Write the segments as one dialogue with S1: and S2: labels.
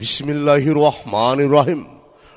S1: বিসমিল্লাহির রহমান রহিম।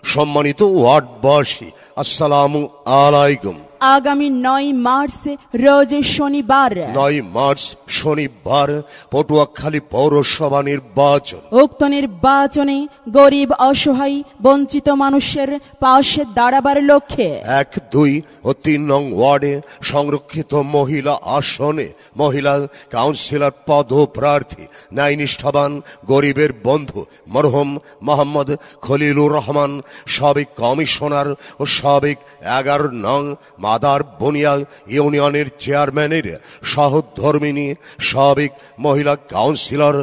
S1: সম্মানিত ওয়ার্ডবাসী আসসালামু আলাইকুম।
S2: আগামী নয় মার্চ রোজ শনিবার।
S1: নয় মার্চ শনিবার পটুয়াখালী পৌরসভা নির্বাচন।
S2: উক্ত নির্বাচনে গরিব অসহায় বঞ্চিত মানুষের পাশে দাঁড়াবার লক্ষ্যে।
S1: এক দুই ও তিন নং ওয়ার্ডে সংরক্ষিত মহিলা আসনে মহিলা কাউন্সিলর পদপ্রার্থী ন্যায়নিষ্ঠাবান গরিবের বন্ধু মরহুম মোহাম্মদ খলিলুর রহমান সাবেক কমিশনার ও সাবেক এগারো নং মাদার বনিয়া ইউনিয়নের চেয়ারম্যানের সহধর্মিনী সাবেক মহিলা কাউন্সিলর,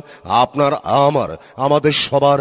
S1: আপনার আমার, আমাদের সবার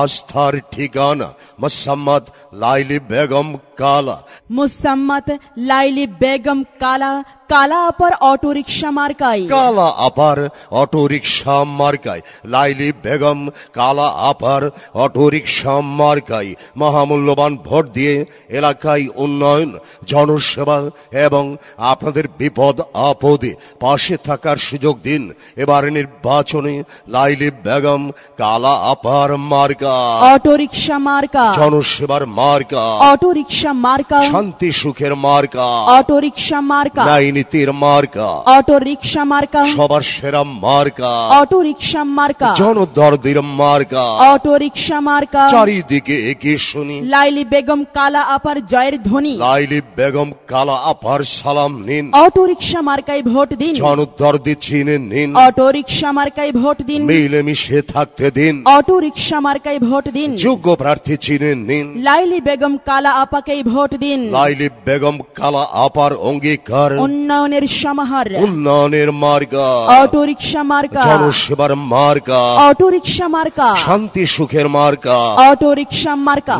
S1: আস্থার ঠিকানা, মোসাম্মদ লাইলি বেগম কালা
S2: মুসাম্মত লাইলি বেগম কালা কালা আপার অটো রিক্সা মার্কাই
S1: কালা আপার অটো রিক্সা মার্কায় লাইলি বেগম কালা আপার অটো রিক্সা মার্কায় মহামূল্যবান ভোট দিয়ে এলাকায় উন্নয়ন জনসেবা এবং আপনাদের বিপদ আপদে পাশে থাকার সুযোগ দিন। এবার নির্বাচনে লাইলি বেগম কালা আপার মার্কা।
S2: অটো রিক্সা মার্কা।
S1: জনসেবার মার্কা।
S2: অটো রিক্সা মার্কা
S1: শান্তি সুখের মার্কা
S2: অটো রিক্সা মার্কা
S1: ন্যায়নীতির মার্কা
S2: অটো রিক্সা মার্কা
S1: সবার সেরা মার্কা
S2: অটো রিক্সা মার্কা
S1: জনদরদির মার্কা
S2: অটো রিক্সা মার্কা
S1: চারিদিকে একে শুনি
S2: লাইলি বেগম কালা আপার জয়ের ধ্বনি
S1: লাইলি বেগম কালা আপার সালাম নিন
S2: অটো রিক্সা মার্কায় ভোট দিন
S1: জনদরদি চিনে নিন
S2: অটো রিক্সা মার্কায় ভোট দিন
S1: মিলেমিশে থাকতে দিন
S2: অটো রিক্সা মার্কায় ভোট দিন
S1: যোগ্য প্রার্থী চিনে নিন।
S2: লাইলি বেগম কালা আপাকেই ভোট দিন।
S1: লাইলি বেগম কালা আপার অঙ্গীকার।
S2: উন্নয়নের সমাহার।
S1: উন্নয়নের মার্কা।
S2: অটো রিক্সা মার্কা।
S1: জনসেবার মার্কা।
S2: অটো রিক্সা মার্কা।
S1: শান্তি সুখের মার্কা।
S2: অটো রিক্সা মার্কা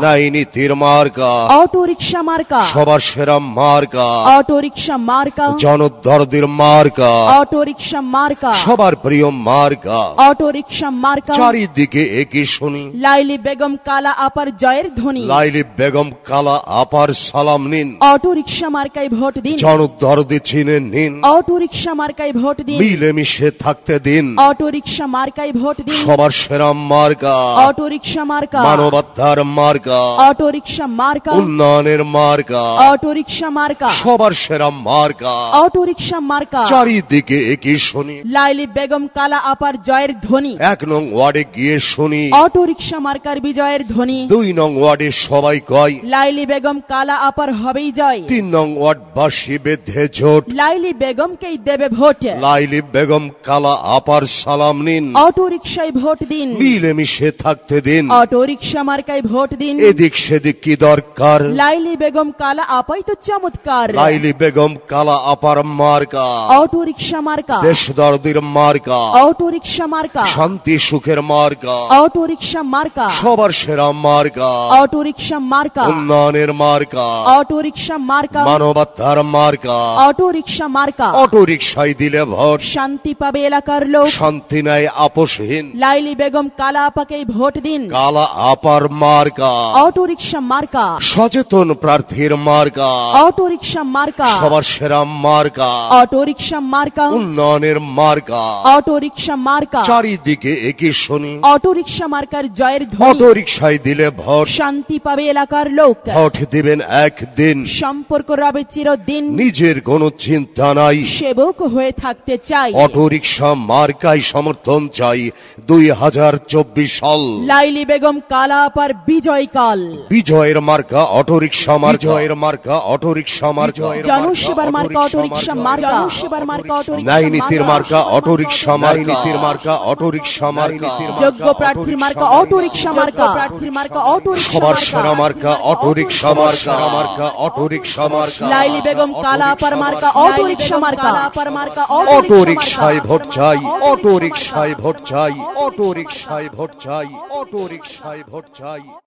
S1: মার্কা।
S2: অটো রিক্সা মার্কা।
S1: সবার সেরা মার্কা।
S2: অটো রিক্সা মার্কা।
S1: জনদরদির মার্কা।
S2: অটো রিক্সা মার্কা।
S1: সবার প্রিয় মার্কা।
S2: অটো রিক্সা মার্কা।
S1: চারিদিকে একই শুনি।
S2: লাইলি বেগম কালা আপার জয়ের ধ্বনি।
S1: লাইলি বেগম কালা আপার সালাম নিন।
S2: অটো রিক্সা মার্কায় ভোট দিন।
S1: জনদরদি চিনে নিন।
S2: অটো রিক্সা মার্কায় ভোট দিন।
S1: মিলেমিশে থাকতে দিন।
S2: অটো রিক্সা মার্কায় ভোট দিন।
S1: সবার সেরা মার্কা।
S2: অটো রিক্সা মার্কা।
S1: মানবতার মার্কা।
S2: অটো রিক্সা মার্কা।
S1: উন্নয়নের মার্কা।
S2: অটো রিক্সা মার্কা।
S1: সবার সেরা মার্কা।
S2: অটো রিক্সা মার্কা।
S1: চারিদিকে একই শুনি।
S2: লাইলি বেগম কালা আপার জয়ের ধ্বনি।
S1: এক নং ওয়ার্ডে গিয়ে শুনি।
S2: অটো রিক্সা মার্কার বিজয়ের ধ্বনি।
S1: দুই নং ওয়ার্ডে সবাই কয়।
S2: লাইলি বেগম কালা আপার হবেই জয়।
S1: তিন নং ওয়ার্ডবাসী বেঁধে জোট।
S2: লাইলি বেগমকেই দেবে ভোট।
S1: লাইলি বেগম কালা আপার সালাম নিন।
S2: অটো রিক্সায় ভোট দিন।
S1: মিলেমিশে থাকতে দিন।
S2: অটো রিক্সা মার্কায় ভোট দিন।
S1: এদিক সেদিক কি দরকার?
S2: লাইলি বেগম কালা আপাই তো চমৎকার।
S1: লাইলি বেগম কালা আপার মার্কা।
S2: অটো রিক্সা মার্কা।
S1: দেশ দরদির মার্কা।
S2: অটো রিক্সা মার্কা।
S1: শান্তি সুখের মার্কা।
S2: অটো রিক্সা মার্কা।
S1: সবার সেরা মার্কা।
S2: অটো রিক্সা মার্কা।
S1: উন্নয়নের মার্কা।
S2: অটো রিক্সা মার্কা।
S1: মানবতার মার্কা।
S2: অটো রিক্সা মার্কা।
S1: অটো রিক্সায় দিলে ভোট।
S2: শান্তি পাবে এলাকার লোক।
S1: শান্তি নাই আপোষহীন।
S2: লাইলি বেগম কালা আপাকেই ভোট দিন।
S1: কালা আপার মার্কা।
S2: অটো রিক্সা মার্কা।
S1: সচেতন প্রার্থীর মার্কা।
S2: অটো রিক্সা মার্কা।
S1: সবার সেরা মার্কা।
S2: অটো রিক্সা মার্কা।
S1: উন্নয়নের মার্কা।
S2: অটো রিক্সা মার্কা।
S1: চারিদিকে একই শুনি।
S2: অটো রিক্সা মার্কার জয়ের ধ্বনি।
S1: অটো রিক্সায় দিলে ভোট।
S2: শান্তি পাবে এলাকার লোক।
S1: ভোট দিবেন একদিন।
S2: সম্পর্ক রবে চিরদিন।
S1: নিজের কোনো চিন্তা নাই।
S2: সেবক হয়ে থাকতে চাই।
S1: অটো রিক্সা মার্কায় সমর্থন চাই দুই হাজার চব্বিশ সাল।
S2: লাইলি বেগম কালা আপার বিজয় কাল।
S1: বিজয়ের মার্কা অটো রিক্সা মার জয়ের মার্কা। অটো রিক্সা মার
S2: জনসেবার মার্কা অটো রিক্সা মার্কা। জনসেবার মার্কা অটো রিক্সা
S1: ন্যায় নীতির মার্কা। অটো রিক্সা মার নীতির মার্কা। অটো রিক্সা মার্কা
S2: যোগ্য প্রার্থীর মার্কা অটো রিক্সা মার্কা। প্রার্থীর মার্কা অটো রিক্সা
S1: সবার সেরা মার্কা অটো রিক্সা মার্কা মার্কা অটো রিক্সা মার্কা
S2: লাইলি বেগম কালা আপার মার্কা অটো রিক্সা মার্কা আপার মার্কা
S1: অটোরিক্সায় ভোট চাই অটোরিক্সায় ভোট চাই অটো রিক্সায় ভোট চাই অটো রিক্সায় ভোট চাই।